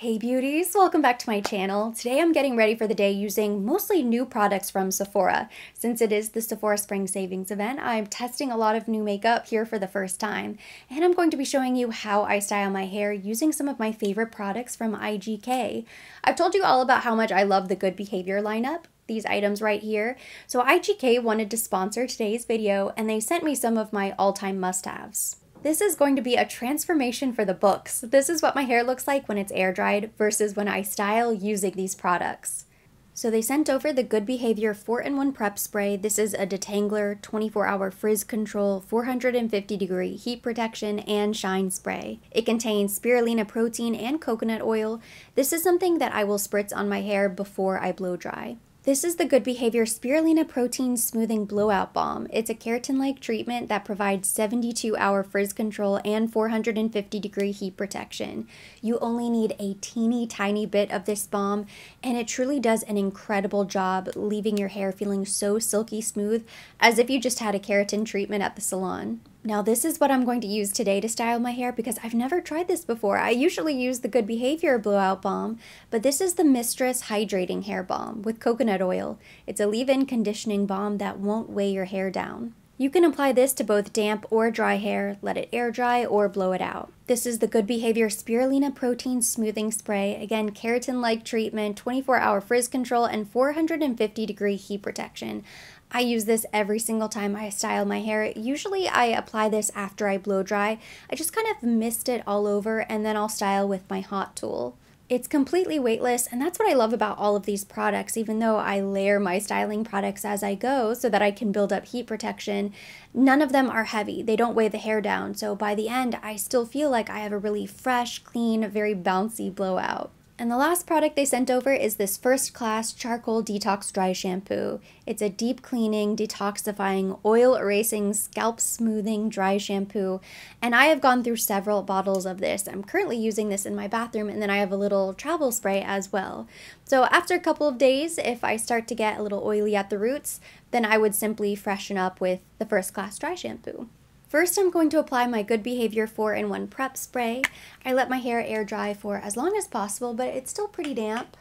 Hey beauties, welcome back to my channel. Today I'm getting ready for the day using mostly new products from Sephora. Since it is the Sephora Spring Savings event, I'm testing a lot of new makeup here for the first time. And I'm going to be showing you how I style my hair using some of my favorite products from IGK. I've told you all about how much I love the Good Behavior lineup, these items right here. So IGK wanted to sponsor today's video and they sent me some of my all-time must-haves. This is going to be a transformation for the books. This is what my hair looks like when it's air dried versus when I style using these products. So they sent over the Good Behavior 4-in-1 Prep Spray. This is a detangler, 24-hour frizz control, 450 degree heat protection, and shine spray. It contains spirulina protein and coconut oil. This is something that I will spritz on my hair before I blow dry. This is the Good Behavior Spirulina Protein Smoothing Blowout Balm. It's a keratin-like treatment that provides 72-hour frizz control and 450 degree heat protection. You only need a teeny tiny bit of this balm and it truly does an incredible job leaving your hair feeling so silky smooth as if you just had a keratin treatment at the salon. Now this is what I'm going to use today to style my hair because I've never tried this before. I usually use the Good Behavior Blowout Balm, but this is the Mistress Hydrating Hair Balm with coconut oil. It's a leave-in conditioning balm that won't weigh your hair down. You can apply this to both damp or dry hair, let it air dry, or blow it out. This is the Good Behavior Spirulina Protein Smoothing Spray. Again, keratin-like treatment, 24-hour frizz control, and 450 degree heat protection. I use this every single time I style my hair. Usually I apply this after I blow dry. I just kind of mist it all over and then I'll style with my hot tool. It's completely weightless, and that's what I love about all of these products. Even though I layer my styling products as I go so that I can build up heat protection, none of them are heavy. They don't weigh the hair down, so by the end, I still feel like I have a really fresh, clean, very bouncy blowout. And the last product they sent over is this first class charcoal detox dry shampoo. It's a deep cleaning, detoxifying, oil erasing, scalp smoothing dry shampoo. And I have gone through several bottles of this. I'm currently using this in my bathroom and then I have a little travel spray as well. So after a couple of days, if I start to get a little oily at the roots, then I would simply freshen up with the first class dry shampoo. First, I'm going to apply my Good Behavior 4-in-1 Prep Spray. I let my hair air dry for as long as possible, but it's still pretty damp.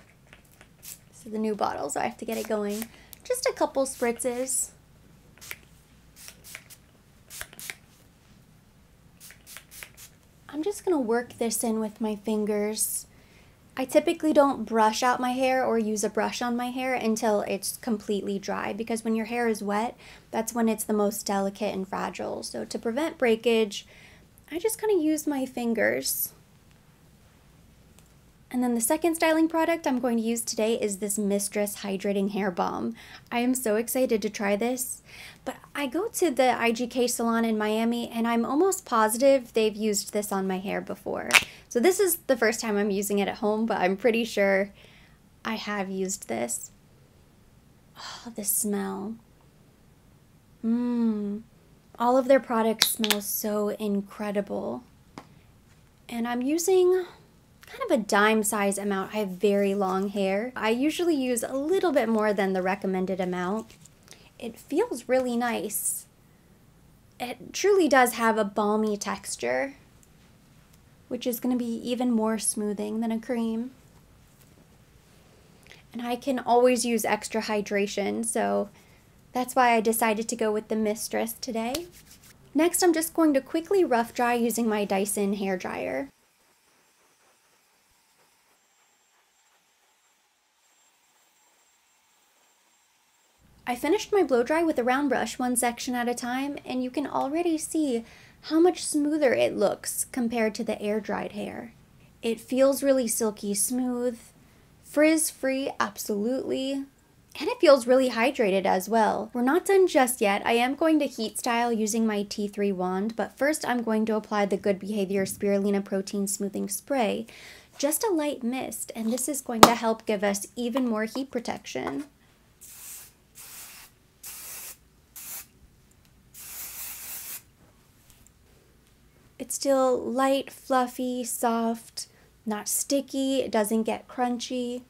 This is the new bottle, so I have to get it going. Just a couple spritzes. I'm just going to work this in with my fingers. I typically don't brush out my hair or use a brush on my hair until it's completely dry because when your hair is wet, that's when it's the most delicate and fragile. So to prevent breakage, I just kind of use my fingers. And then the second styling product I'm going to use today is this Mistress Hydrating Hair Balm. I am so excited to try this, but I go to the IGK salon in Miami and I'm almost positive they've used this on my hair before. So this is the first time I'm using it at home, but I'm pretty sure I have used this. Oh, the smell. Mmm. All of their products smell so incredible. And I'm using kind of a dime size amount. I have very long hair. I usually use a little bit more than the recommended amount. It feels really nice. It truly does have a balmy texture, which is going to be even more smoothing than a cream. And I can always use extra hydration, so that's why I decided to go with the Mistress today. Next, I'm just going to quickly rough dry using my Dyson hair dryer. I finished my blow dry with a round brush one section at a time and you can already see how much smoother it looks compared to the air dried hair. It feels really silky smooth, frizz free absolutely, and it feels really hydrated as well. We're not done just yet. I am going to heat style using my T3 wand, but first I'm going to apply the Good Behavior Spirulina Protein Smoothing Spray. Just a light mist, and this is going to help give us even more heat protection. It's still light, fluffy, soft, not sticky, it doesn't get crunchy.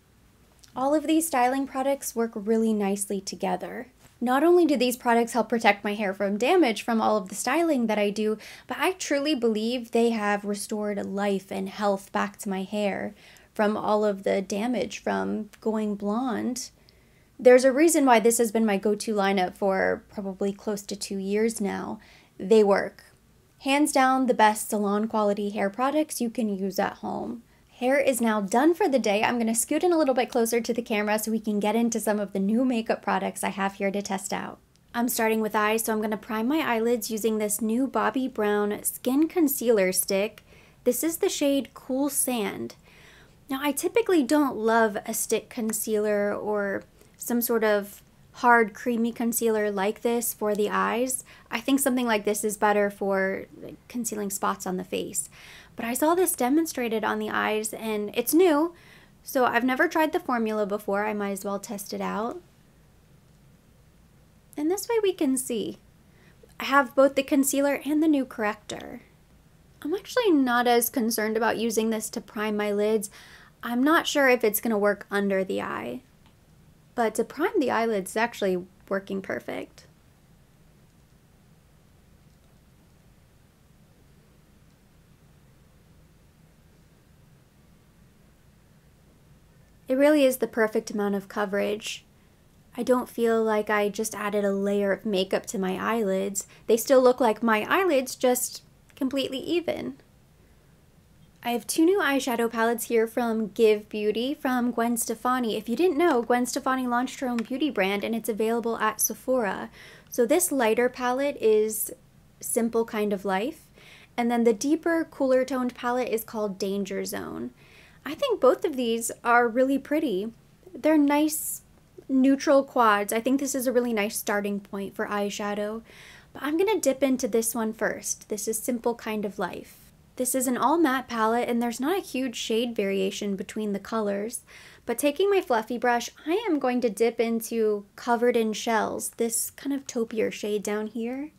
All of these styling products work really nicely together. Not only do these products help protect my hair from damage from all of the styling that I do, but I truly believe they have restored life and health back to my hair. from all of the damage from going blonde. There's a reason why this has been my go to lineup for probably close to two years now. They work. Hands down, the best salon quality hair products you can use at home. Hair is now done for the day. I'm going to scoot in a little bit closer to the camera so we can get into some of the new makeup products I have here to test out. I'm starting with eyes, so I'm going to prime my eyelids using this new Bobbi Brown Skin Concealer Stick. This is the shade Cool Sand. Now, I typically don't love a stick concealer or some sort of hard creamy concealer like this for the eyes. I think something like this is better for concealing spots on the face. But I saw this demonstrated on the eyes and it's new, so I've never tried the formula before. I might as well test it out. And this way we can see. I have both the concealer and the new corrector. I'm actually not as concerned about using this to prime my lids. I'm not sure if it's going to work under the eye. But to prime the eyelids is actually working perfect. It really is the perfect amount of coverage. I don't feel like I just added a layer of makeup to my eyelids. They still look like my eyelids, just completely even. I have two new eyeshadow palettes here from Give Beauty from Gwen Stefani. If you didn't know, Gwen Stefani launched her own beauty brand and it's available at Sephora. So this lighter palette is Simple Kind of Life. And then the deeper, cooler toned palette is called Danger Zone. I think both of these are really pretty. They're nice neutral quads. I think this is a really nice starting point for eyeshadow. But I'm going to dip into this one first. This is Simple Kind of Life. This is an all matte palette and there's not a huge shade variation between the colors. But taking my fluffy brush, I am going to dip into Covered in Shells, this kind of taupier shade down here.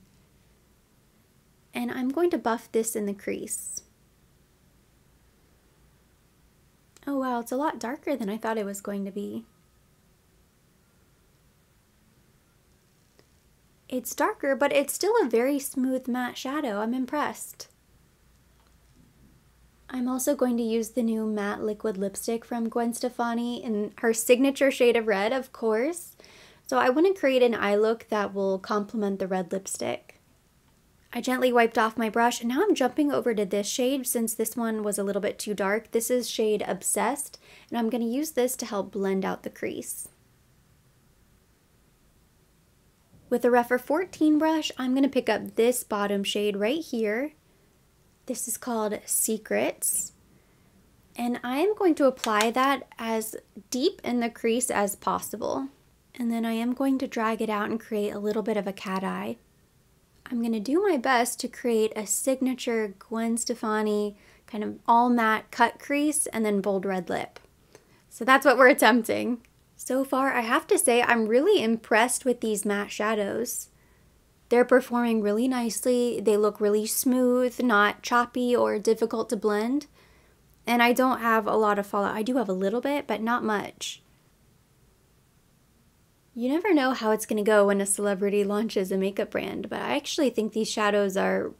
And I'm going to buff this in the crease. Oh wow, it's a lot darker than I thought it was going to be. It's darker, but it's still a very smooth matte shadow. I'm impressed. I'm also going to use the new matte liquid lipstick from Gwen Stefani in her signature shade of red, of course. So I want to create an eye look that will complement the red lipstick. I gently wiped off my brush and now I'm jumping over to this shade since this one was a little bit too dark. This is shade Obsessed and I'm going to use this to help blend out the crease. With a Rephr 14 brush, I'm going to pick up this bottom shade right here. This is called Secrets. And I am going to apply that as deep in the crease as possible. And then I am going to drag it out and create a little bit of a cat eye. I'm going to do my best to create a signature Gwen Stefani kind of all matte cut crease and then bold red lip. So that's what we're attempting. So far, I have to say I'm really impressed with these matte shadows. They're performing really nicely. They look really smooth, not choppy or difficult to blend. And I don't have a lot of fallout. I do have a little bit, but not much. You never know how it's going to go when a celebrity launches a makeup brand, but I actually think these shadows are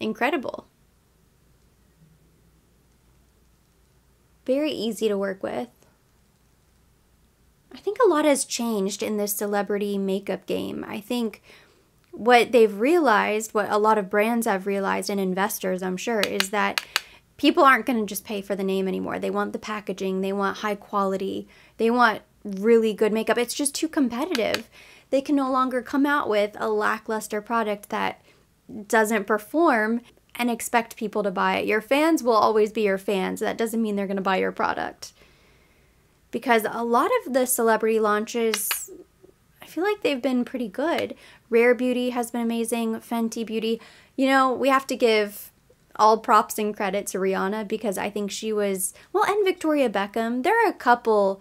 incredible. Very easy to work with. I think a lot has changed in this celebrity makeup game. I think what they've realized, what a lot of brands have realized, and investors, I'm sure, is that people aren't going to just pay for the name anymore. They want the packaging, they want high quality, they want really good makeup. It's just too competitive. They can no longer come out with a lackluster product that doesn't perform and expect people to buy it. Your fans will always be your fans. That doesn't mean they're going to buy your product because a lot of the celebrity launches feel like they've been pretty good. Rare Beauty has been amazing, Fenty Beauty. You know, we have to give all props and credit to Rihanna because I think she was, well, and Victoria Beckham. There are a couple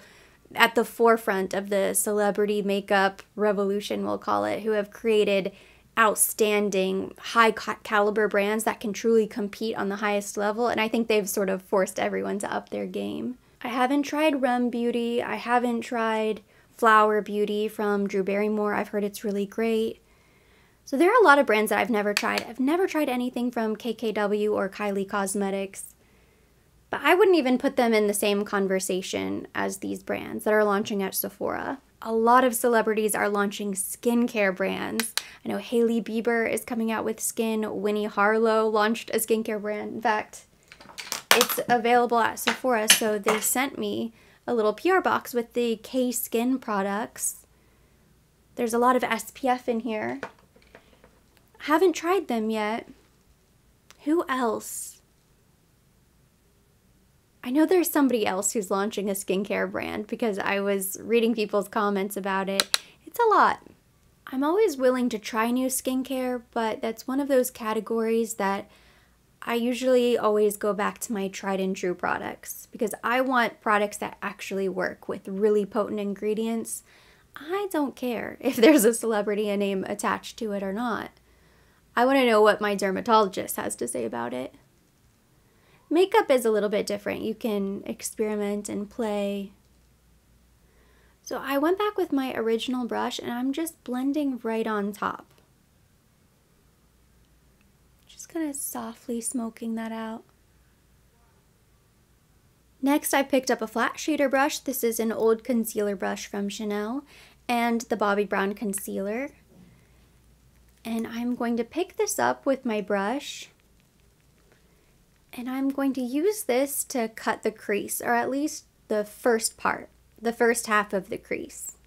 at the forefront of the celebrity makeup revolution, we'll call it, who have created outstanding, high caliber brands that can truly compete on the highest level. And I think they've sort of forced everyone to up their game. I haven't tried Rem Beauty. I haven't tried Flower Beauty from Drew Barrymore. I've heard it's really great. So there are a lot of brands that I've never tried. I've never tried anything from KKW or Kylie Cosmetics. But I wouldn't even put them in the same conversation as these brands that are launching at Sephora. A lot of celebrities are launching skincare brands. I know Hailey Bieber is coming out with skin. Winnie Harlow launched a skincare brand. In fact, it's available at Sephora, so they sent me a little PR box with the Cay Skin products. There's a lot of SPF in here. Haven't tried them yet. Who else? I know there's somebody else who's launching a skincare brand because I was reading people's comments about it. It's a lot. I'm always willing to try new skincare, but that's one of those categories that I usually always go back to my tried and true products because I want products that actually work with really potent ingredients. I don't care if there's a celebrity a name attached to it or not. I want to know what my dermatologist has to say about it. Makeup is a little bit different. You can experiment and play. So I went back with my original brush and I'm just blending right on top. Kind of softly smoking that out. Next, I picked up a flat shader brush. This is an old concealer brush from Chanel and the Bobbi Brown concealer. And I'm going to pick this up with my brush and I'm going to use this to cut the crease, or at least the first part, the first half of the crease.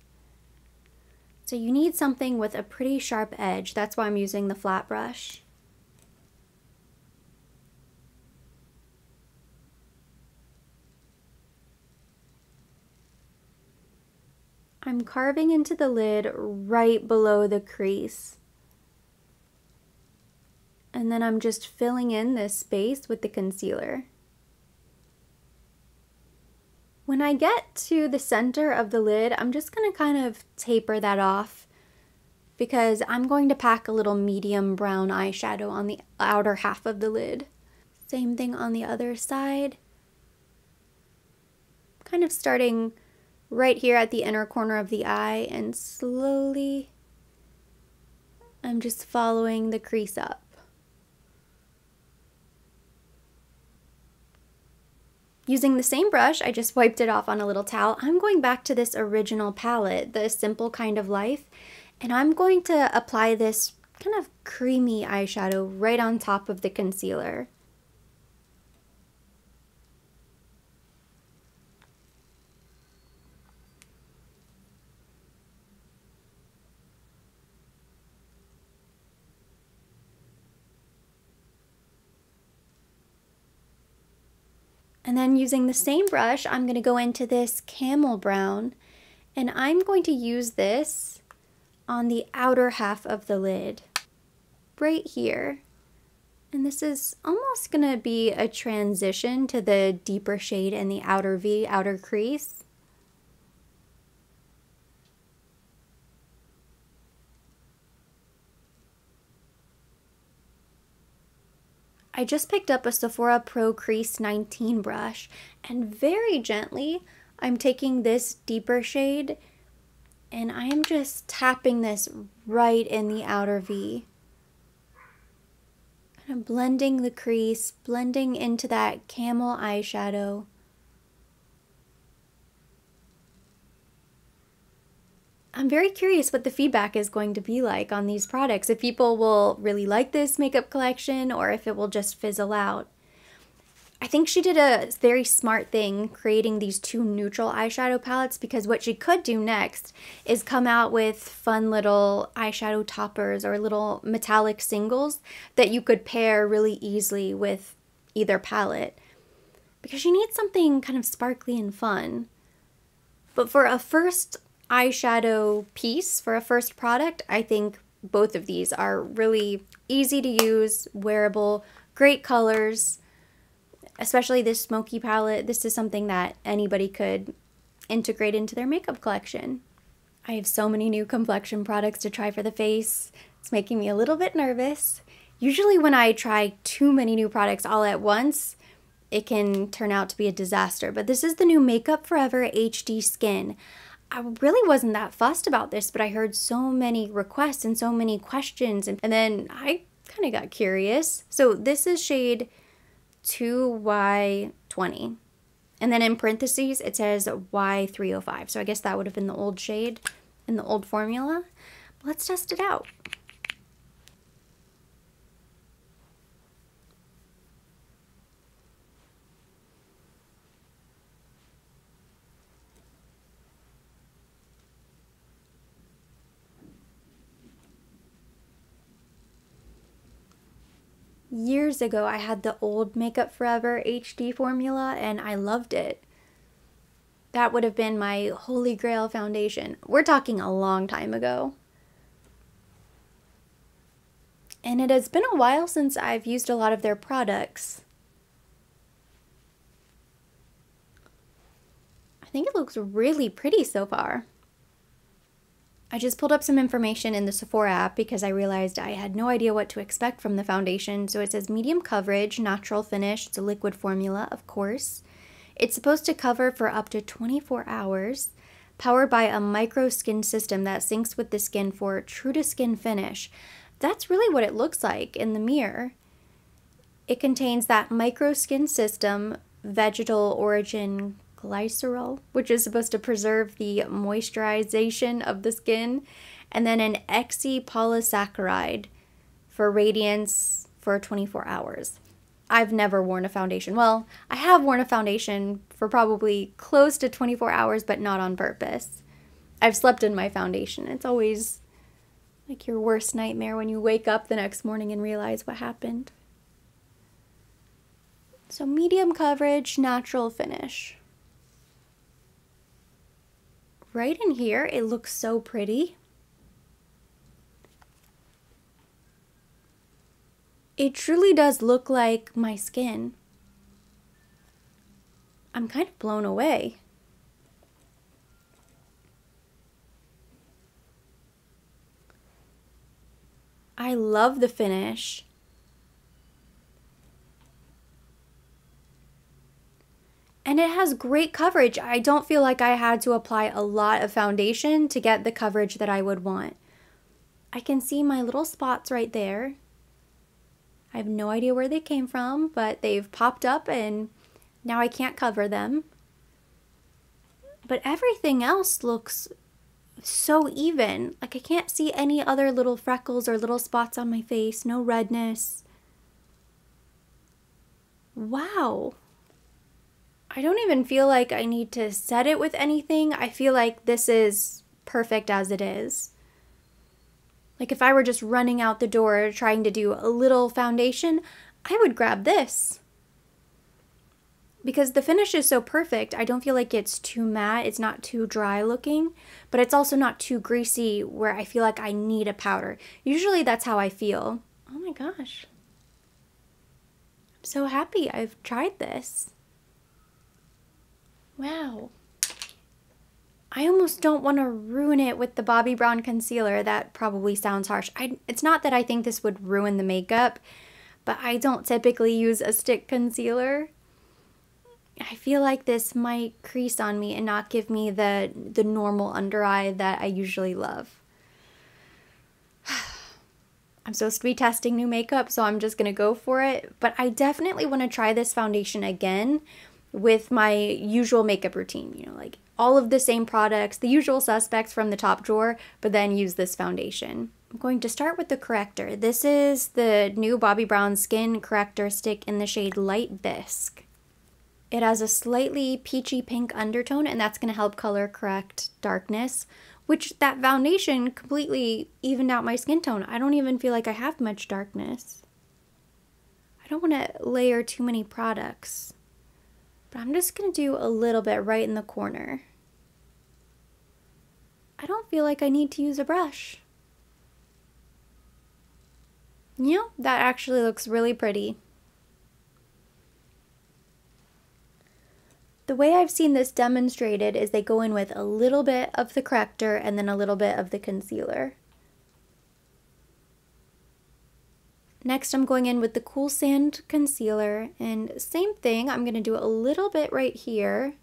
So you need something with a pretty sharp edge. That's why I'm using the flat brush. I'm carving into the lid right below the crease. And then I'm just filling in this space with the concealer. When I get to the center of the lid, I'm just going to kind of taper that off because I'm going to pack a little medium brown eyeshadow on the outer half of the lid. Same thing on the other side. Kind of starting right here at the inner corner of the eye and slowly I'm just following the crease up. Using the same brush, I just wiped it off on a little towel. I'm going back to this original palette, the Simple Kind of Life, and I'm going to apply this kind of creamy eyeshadow right on top of the concealer. And then using the same brush, I'm going to go into this camel brown and I'm going to use this on the outer half of the lid, right here. And this is almost going to be a transition to the deeper shade in the outer V, outer crease. I just picked up a Sephora Pro Crease 19 brush and very gently I'm taking this deeper shade and I am just tapping this right in the outer V. Kind of blending the crease, blending into that camel eyeshadow. I'm very curious what the feedback is going to be like on these products. If people will really like this makeup collection or if it will just fizzle out. I think she did a very smart thing creating these two neutral eyeshadow palettes because what she could do next is come out with fun little eyeshadow toppers or little metallic singles that you could pair really easily with either palette because she needs something kind of sparkly and fun. But for a first eyeshadow piece for a first product, I think both of these are really easy to use, wearable, great colors, especially this smoky palette. This is something that anybody could integrate into their makeup collection. I have so many new complexion products to try for the face. It's making me a little bit nervous. Usually when I try too many new products all at once, it can turn out to be a disaster. But this is the new Makeup Forever HD Skin. I really wasn't that fussed about this, but I heard so many requests and so many questions, and, and then I kind of got curious. So this is shade 2Y20, 20. And then in parentheses, it says Y305. So I guess that would have been the old shade in the old formula. Let's test it out. Years ago I had the old Makeup Forever HD formula and I loved it. That would have been my holy grail foundation. We're talking a long time ago. And it has been a while since I've used a lot of their products. I think it looks really pretty so far. I just pulled up some information in the Sephora app because I realized I had no idea what to expect from the foundation. So it says medium coverage, natural finish. It's a liquid formula, of course. It's supposed to cover for up to 24 hours, powered by a micro skin system that syncs with the skin for true to skin finish. That's really what it looks like in the mirror. It contains that micro skin system, vegetal origin glycerol, which is supposed to preserve the moisturization of the skin, and then an polysaccharide for radiance for 24 hours. I've never worn a foundation. Well, I have worn a foundation for probably close to 24 hours, but not on purpose. I've slept in my foundation. It's always like your worst nightmare when you wake up the next morning and realize what happened. So, medium coverage, natural finish right in here, it looks so pretty. It truly does look like my skin. I'm kind of blown away. I love the finish. And it has great coverage. I don't feel like I had to apply a lot of foundation to get the coverage that I would want. I can see my little spots right there. I have no idea where they came from, but they've popped up and now I can't cover them. But everything else looks so even. Like I can't see any other little freckles or little spots on my face, no redness. Wow. I don't even feel like I need to set it with anything. I feel like this is perfect as it is. Like if I were just running out the door trying to do a little foundation, I would grab this. Because the finish is so perfect, I don't feel like it's too matte, it's not too dry looking, but it's also not too greasy where I feel like I need a powder. Usually that's how I feel. Oh my gosh. I'm so happy I've tried this. Wow. I almost don't want to ruin it with the Bobbi Brown concealer. That probably sounds harsh. I, it's not that I think this would ruin the makeup, but I don't typically use a stick concealer. I feel like this might crease on me and not give me the, the normal under eye that I usually love. I'm supposed to be testing new makeup, so I'm just going to go for it. But I definitely want to try this foundation again with my usual makeup routine, you know, like all of the same products, the usual suspects from the top drawer, but then use this foundation. I'm going to start with the corrector. This is the new Bobbi Brown Skin Corrector Stick in the shade Light Bisque. It has a slightly peachy pink undertone, and that's going to help color correct darkness, which that foundation completely evened out my skin tone. I don't even feel like I have much darkness. I don't want to layer too many products. But I'm just going to do a little bit right in the corner. I don't feel like I need to use a brush. You know, that actually looks really pretty. The way I've seen this demonstrated is they go in with a little bit of the corrector and then a little bit of the concealer. Next, I'm going in with the Cool Sand Concealer, and same thing, I'm going to do a little bit right here.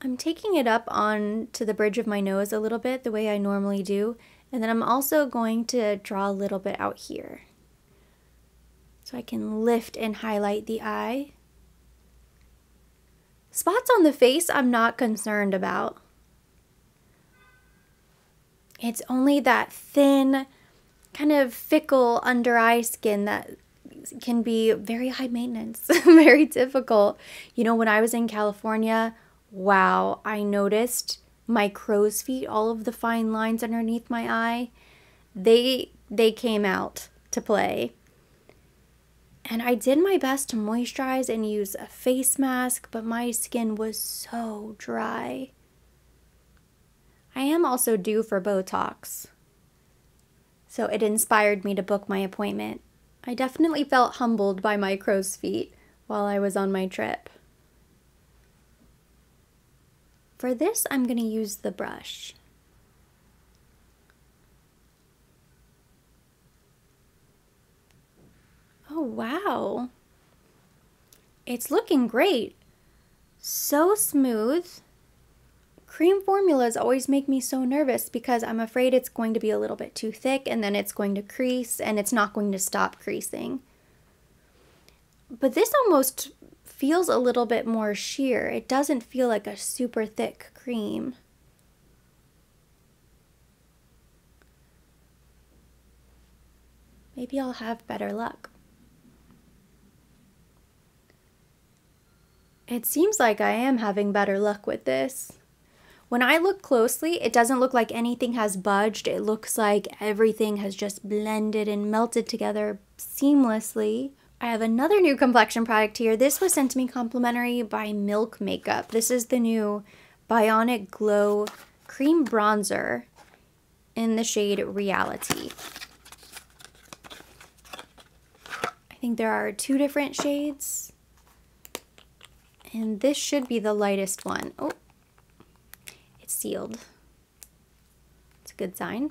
I'm taking it up on to the bridge of my nose a little bit, the way I normally do, and then I'm also going to draw a little bit out here. So I can lift and highlight the eye. Spots on the face I'm not concerned about. It's only that thin, kind of fickle under eye skin that can be very high maintenance, very difficult. You know, when I was in California, wow, I noticed my crow's feet, all of the fine lines underneath my eye, they they came out to play. And I did my best to moisturize and use a face mask, but my skin was so dry. I am also due for Botox. So it inspired me to book my appointment. I definitely felt humbled by my crow's feet while I was on my trip. For this, I'm going to use the brush. Oh, wow. It's looking great. So smooth. Cream formulas always make me so nervous because I'm afraid it's going to be a little bit too thick and then it's going to crease and it's not going to stop creasing. But this almost feels a little bit more sheer. It doesn't feel like a super thick cream. Maybe I'll have better luck. It seems like I am having better luck with this. When I look closely, it doesn't look like anything has budged. It looks like everything has just blended and melted together seamlessly. I have another new complexion product here. This was sent to me complimentary by Milk Makeup. This is the new Bionic Glow Cream Bronzer in the shade Reality. I think there are two different shades. And this should be the lightest one. Oh, sealed. It's a good sign.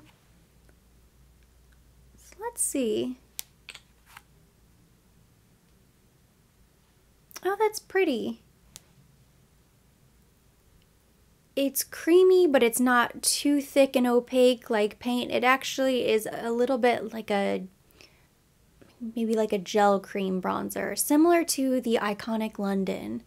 So let's see. Oh, that's pretty. It's creamy, but it's not too thick and opaque like paint. It actually is a little bit like a, maybe like a gel cream bronzer, similar to the iconic London.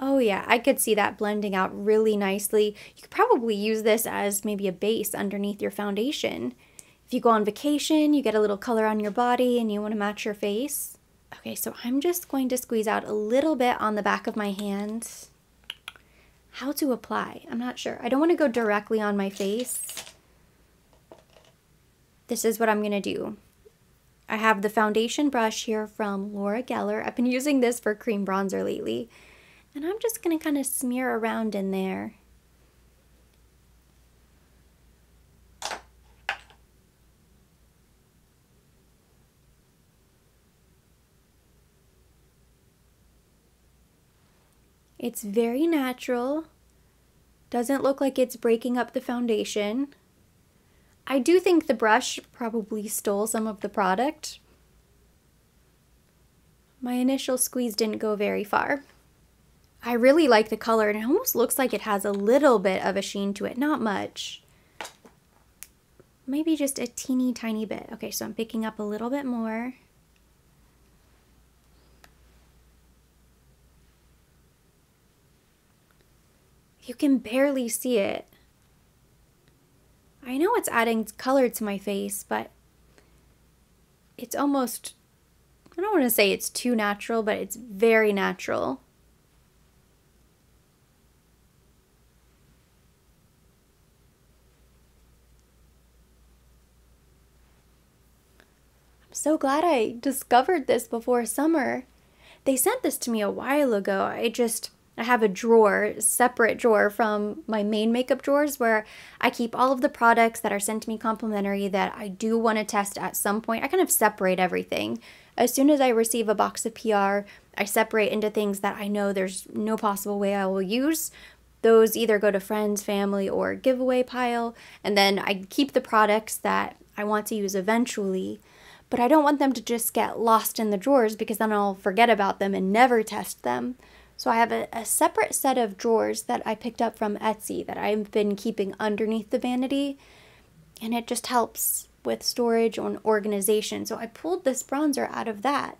Oh yeah, I could see that blending out really nicely. You could probably use this as maybe a base underneath your foundation. If you go on vacation, you get a little color on your body and you want to match your face. Okay, so I'm just going to squeeze out a little bit on the back of my hand. How to apply? I'm not sure. I don't want to go directly on my face. This is what I'm going to do. I have the foundation brush here from Laura Geller. I've been using this for cream bronzer lately. And I'm just going to kind of smear around in there. It's very natural. Doesn't look like it's breaking up the foundation. I do think the brush probably stole some of the product. My initial squeeze didn't go very far. I really like the color and it almost looks like it has a little bit of a sheen to it, not much. Maybe just a teeny tiny bit. Okay, so I'm picking up a little bit more. You can barely see it. I know it's adding color to my face, but it's almost, I don't want to say it's too natural, but it's very natural. So glad I discovered this before summer. They sent this to me a while ago. I just I have a drawer, separate drawer from my main makeup drawers where I keep all of the products that are sent to me complimentary that I do want to test at some point. I kind of separate everything. As soon as I receive a box of PR, I separate into things that I know there's no possible way I will use. Those either go to friends, family, or giveaway pile. And then I keep the products that I want to use eventually but I don't want them to just get lost in the drawers because then I'll forget about them and never test them. So I have a, a, separate set of drawers that I picked up from Etsy that I've been keeping underneath the vanity. And it just helps with storage and organization. So I pulled this bronzer out of that.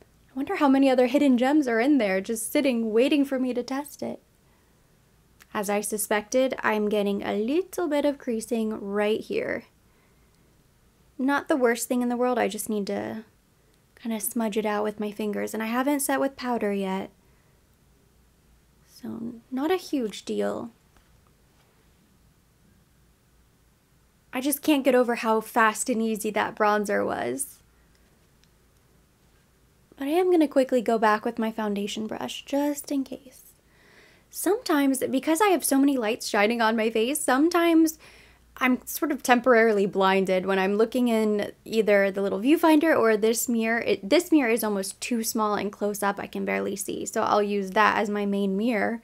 I wonder how many other hidden gems are in there just sitting waiting for me to test it. As I suspected, I'm getting a little bit of creasing right here. Not the worst thing in the world, I just need to kind of smudge it out with my fingers. And I haven't set with powder yet. So not a huge deal. I just can't get over how fast and easy that bronzer was. But I am going to quickly go back with my foundation brush, just in case. Sometimes, because I have so many lights shining on my face, sometimes I'm sort of temporarily blinded when I'm looking in either the little viewfinder or this mirror. It, this mirror is almost too small and close up, I can barely see. So I'll use that as my main mirror.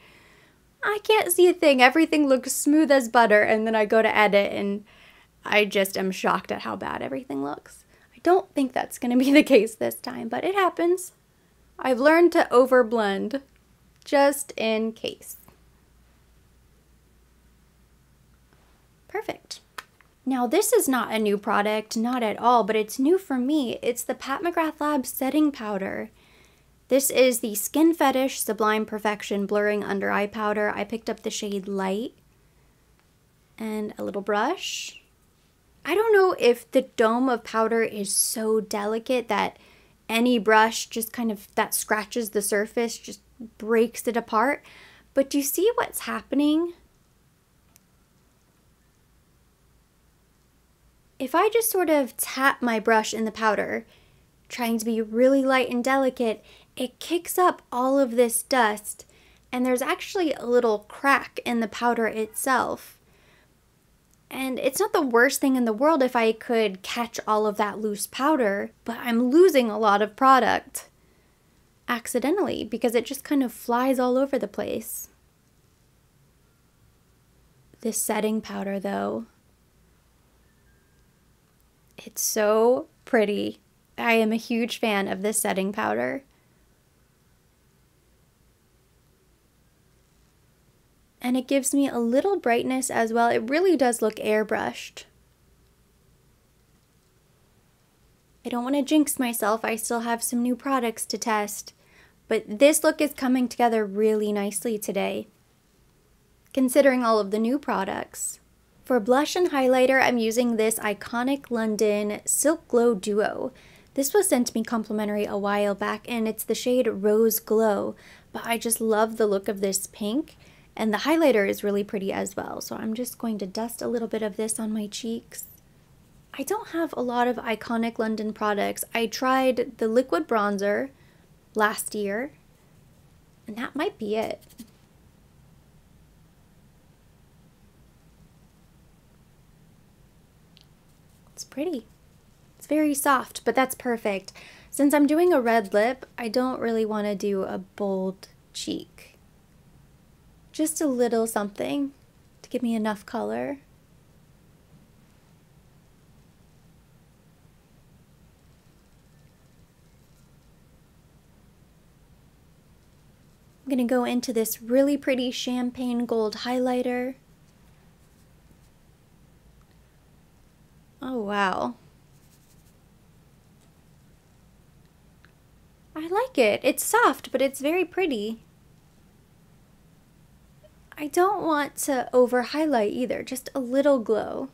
I can't see a thing. Everything looks smooth as butter. And then I go to edit and I just am shocked at how bad everything looks. I don't think that's going to be the case this time, but it happens. I've learned to overblend just in case. Perfect. Now this is not a new product, not at all, but it's new for me. It's the Pat McGrath Lab Setting Powder. This is the Skin Fetish Sublime Perfection Blurring Under Eye Powder. I picked up the shade Light and a little brush. I don't know if the dome of powder is so delicate that any brush just kind of that scratches the surface just breaks it apart. But do you see what's happening? If I just sort of tap my brush in the powder, trying to be really light and delicate, it kicks up all of this dust and there's actually a little crack in the powder itself. And it's not the worst thing in the world if I could catch all of that loose powder, but I'm losing a lot of product accidentally because it just kind of flies all over the place. This setting powder, though, it's so pretty. I am a huge fan of this setting powder. and it gives me a little brightness as well. It really does look airbrushed. I don't want to jinx myself, I still have some new products to test, but this look is coming together really nicely today, considering all of the new products. For blush and highlighter, I'm using this Iconic London Silk Glow Duo. This was sent to me complimentary a while back, and it's the shade Rose Glow, but I just love the look of this pink. And the highlighter is really pretty as well. So I'm just going to dust a little bit of this on my cheeks. I don't have a lot of iconic London products. I tried the liquid bronzer last year, and that might be it. Pretty. It's very soft, but that's perfect. Since I'm doing a red lip, I don't really want to do a bold cheek just a little something to give me enough color. I'm going to go into this really pretty champagne gold highlighter. Oh, wow. I like it. It's soft, but it's very pretty. I don't want to over highlight either, just a little glow.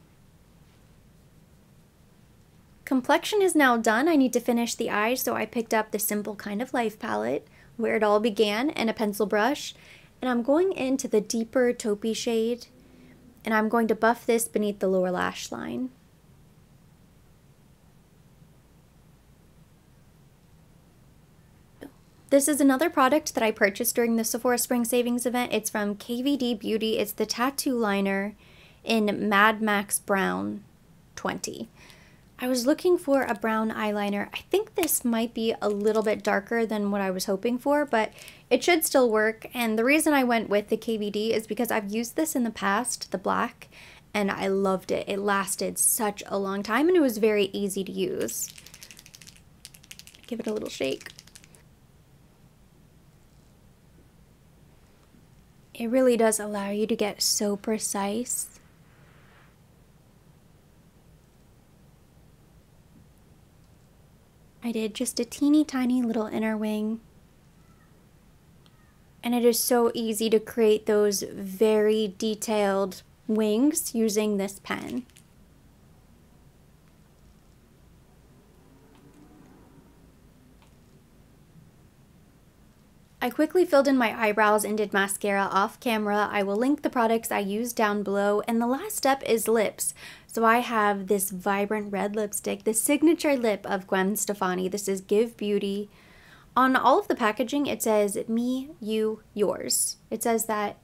Complexion is now done. I need to finish the eyes, so I picked up the Simple Kind of Life palette, where it all began, and a pencil brush. And I'm going into the deeper taupey shade, and I'm going to buff this beneath the lower lash line. This is another product that I purchased during the Sephora Spring Savings event. It's from KVD Beauty. It's the tattoo liner in Mad Max Brown 20. I was looking for a brown eyeliner. I think this might be a little bit darker than what I was hoping for, but it should still work. And the reason I went with the KVD is because I've used this in the past, the black, and I loved it. It lasted such a long time and it was very easy to use. Give it a little shake. it really does allow you to get so precise. I did just a teeny tiny little inner wing. And it is so easy to create those very detailed wings using this pen. I quickly filled in my eyebrows and did mascara off camera. I will link the products I used down below. And the last step is lips. So I have this vibrant red lipstick, the signature lip of Gwen Stefani. This is Give Beauty. On all of the packaging, it says me, you, yours. It says that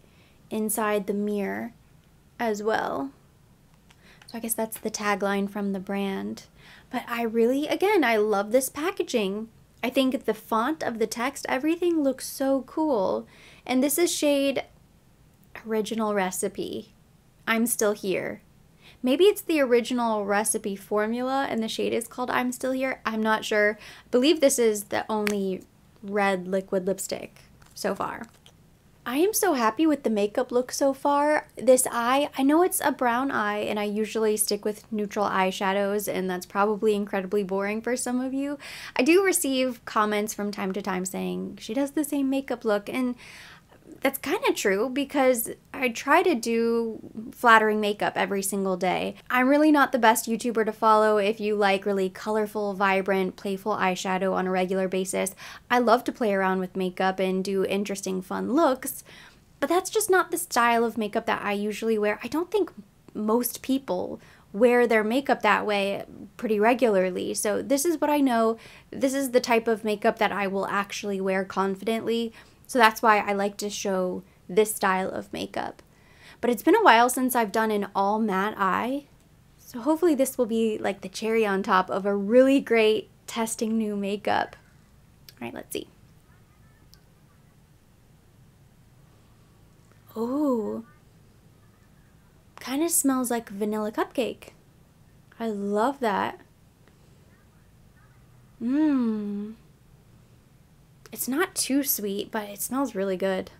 inside the mirror as well. So I guess that's the tagline from the brand. But I really, again, I love this packaging. I think the font of the text, everything looks so cool. And this is shade original recipe. I'm still here. Maybe it's the original recipe formula and the shade is called I'm Still Here. I'm not sure. I believe this is the only red liquid lipstick so far. I am so happy with the makeup look so far. This eye, I know it's a brown eye and I usually stick with neutral eyeshadows and that's probably incredibly boring for some of you. I do receive comments from time to time saying she does the same makeup look and that's kind of true because I try to do flattering makeup every single day. I'm really not the best YouTuber to follow if you like really colorful, vibrant, playful eyeshadow on a regular basis. I love to play around with makeup and do interesting, fun looks, but that's just not the style of makeup that I usually wear. I don't think most people wear their makeup that way pretty regularly. So this is what I know. This is the type of makeup that I will actually wear confidently so that's why I like to show this style of makeup. But it's been a while since I've done an all matte eye. So hopefully this will be like the cherry on top of a really great testing new makeup. All right, let's see. Oh, kind of smells like vanilla cupcake. I love that. Mmm. It's not too sweet, but it smells really good.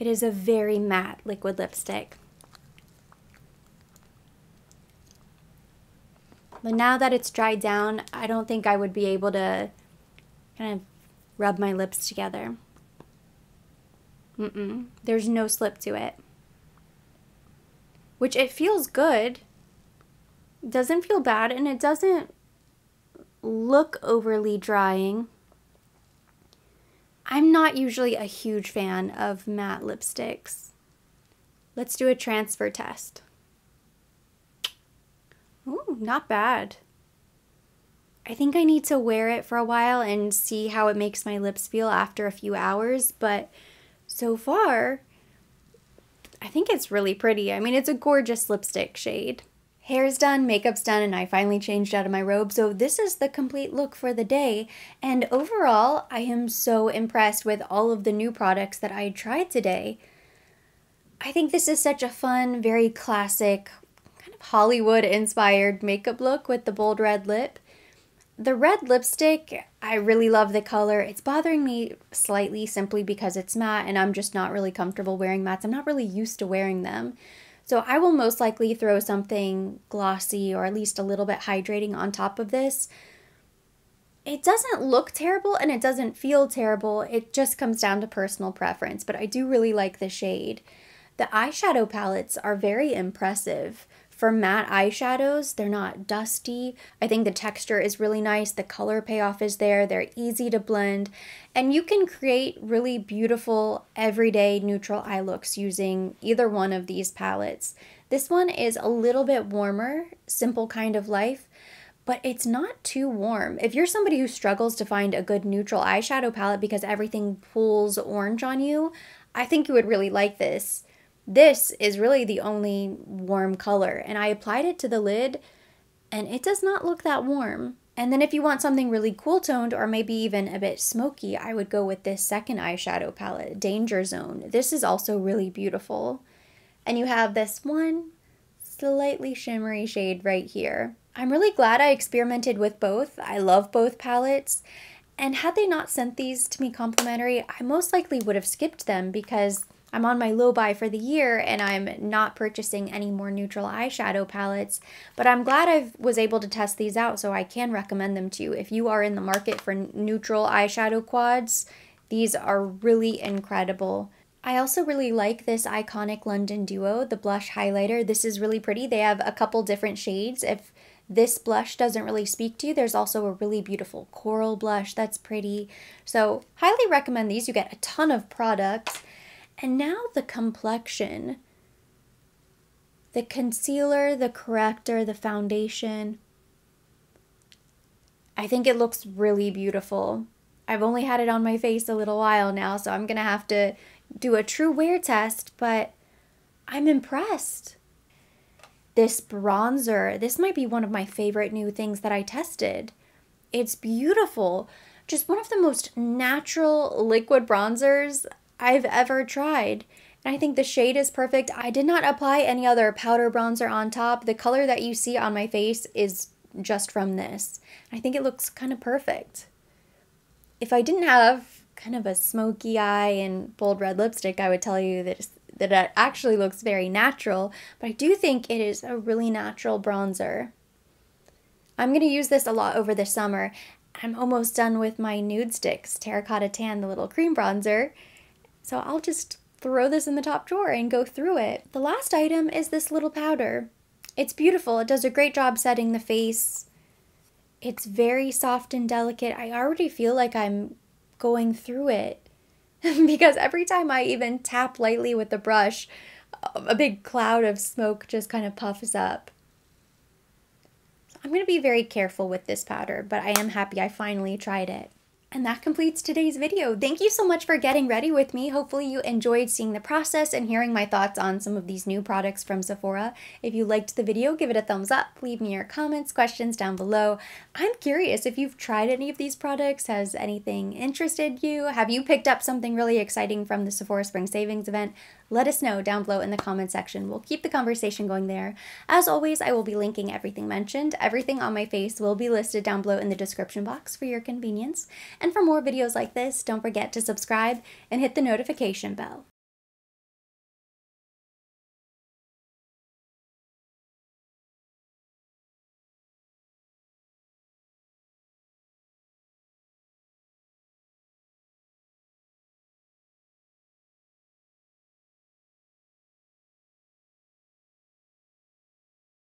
It is a very matte liquid lipstick. But now that it's dried down, I don't think I would be able to kind of rub my lips together. Mm-mm. There's no slip to it. Which it feels good. Doesn't feel bad and it doesn't look overly drying. I'm not usually a huge fan of matte lipsticks. Let's do a transfer test. Ooh, not bad. I think I need to wear it for a while and see how it makes my lips feel after a few hours, but so far, I think it's really pretty. I mean, it's a gorgeous lipstick shade. Hair's done, makeup's done, and I finally changed out of my robe. So this is the complete look for the day. And overall, I am so impressed with all of the new products that I tried today. I think this is such a fun, very classic, kind of Hollywood inspired makeup look with the bold red lip. The red lipstick, I really love the color. It's bothering me slightly simply because it's matte and I'm just not really comfortable wearing mattes. I'm not really used to wearing them. So I will most likely throw something glossy or at least a little bit hydrating on top of this. It doesn't look terrible and it doesn't feel terrible. It just comes down to personal preference, but I do really like the shade. The eyeshadow palettes are very impressive. For matte eyeshadows, they're not dusty. I think the texture is really nice. The color payoff is there. They're easy to blend. And you can create really beautiful, everyday neutral eye looks using either one of these palettes. This one is a little bit warmer, simple kind of life, but it's not too warm. If you're somebody who struggles to find a good neutral eyeshadow palette because everything pulls orange on you, I think you would really like this. This is really the only warm color, and I applied it to the lid, and it does not look that warm. And then if you want something really cool toned or maybe even a bit smoky, I would go with this second eyeshadow palette, Danger Zone. This is also really beautiful. And you have this one slightly shimmery shade right here. I'm really glad I experimented with both. I love both palettes. And had they not sent these to me complimentary, I most likely would have skipped them because I'm on my low buy for the year and I'm not purchasing any more neutral eyeshadow palettes, but I'm glad I was able to test these out so I can recommend them to you. If you are in the market for neutral eyeshadow quads, these are really incredible. I also really like this iconic London Duo, the blush highlighter. This is really pretty. They have a couple different shades. If this blush doesn't really speak to you, there's also a really beautiful coral blush that's pretty. So highly recommend these. You get a ton of products. And now the complexion. The concealer, the corrector, the foundation. I think it looks really beautiful. I've only had it on my face a little while now, so I'm going to have to do a true wear test, but I'm impressed. This bronzer, this might be one of my favorite new things that I tested. It's beautiful. Just one of the most natural liquid bronzers I've ever tried. And I think the shade is perfect. I did not apply any other powder bronzer on top. The color that you see on my face is just from this. I think it looks kind of perfect. If I didn't have kind of a smoky eye and bold red lipstick, I would tell you that that it actually looks very natural, but I do think it is a really natural bronzer. I'm going to use this a lot over the summer. I'm almost done with my Nudestix Terracotta Tan, the little cream bronzer. So I'll just throw this in the top drawer and go through it. The last item is this little powder. It's beautiful. It does a great job setting the face. It's very soft and delicate. I already feel like I'm going through it because every time I even tap lightly with the brush, a big cloud of smoke just kind of puffs up. I'm going to be very careful with this powder, but I am happy I finally tried it. And that completes today's video. Thank you so much for getting ready with me. Hopefully you enjoyed seeing the process and hearing my thoughts on some of these new products from Sephora. If you liked the video, give it a thumbs up. Leave me your comments, questions down below. I'm curious if you've tried any of these products. Has anything interested you? Have you picked up something really exciting from the Sephora Spring Savings event? Let us know down below in the comment section. We'll keep the conversation going there. As always, I will be linking everything mentioned. Everything on my face will be listed down below in the description box for your convenience. And for more videos like this, don't forget to subscribe and hit the notification bell.